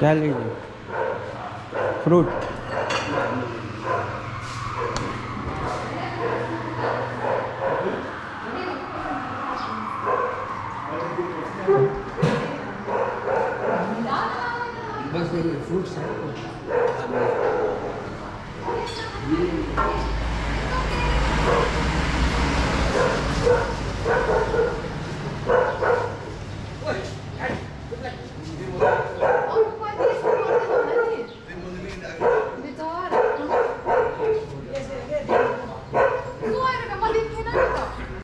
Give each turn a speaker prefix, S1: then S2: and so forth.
S1: क्या लेंगे फ्रूट।
S2: बस ये फ्रूट्स